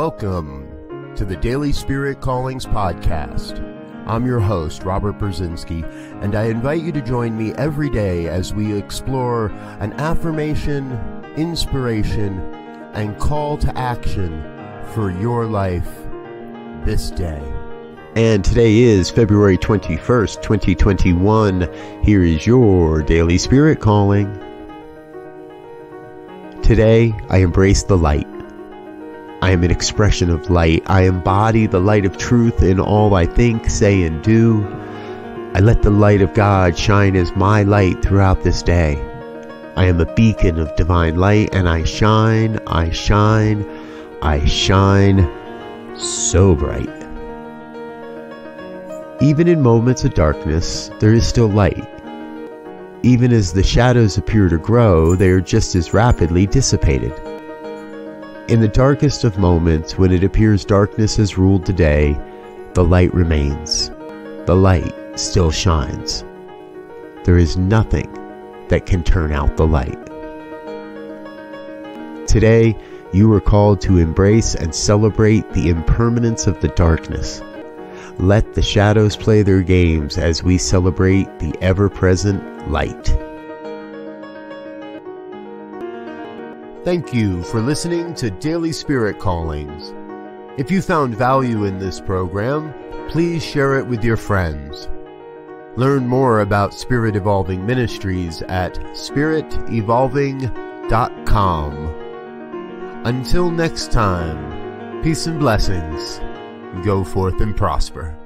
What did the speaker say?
Welcome to the Daily Spirit Callings Podcast. I'm your host, Robert Brzezinski, and I invite you to join me every day as we explore an affirmation, inspiration, and call to action for your life this day. And today is February 21st, 2021. Here is your Daily Spirit Calling. Today, I embrace the light. I am an expression of light. I embody the light of truth in all I think, say, and do. I let the light of God shine as my light throughout this day. I am a beacon of divine light, and I shine, I shine, I shine so bright. Even in moments of darkness, there is still light. Even as the shadows appear to grow, they are just as rapidly dissipated. In the darkest of moments, when it appears darkness has ruled the day, the light remains. The light still shines. There is nothing that can turn out the light. Today, you are called to embrace and celebrate the impermanence of the darkness. Let the shadows play their games as we celebrate the ever present light. Thank you for listening to Daily Spirit Callings. If you found value in this program, please share it with your friends. Learn more about Spirit Evolving Ministries at spiritevolving.com. Until next time, peace and blessings. Go forth and prosper.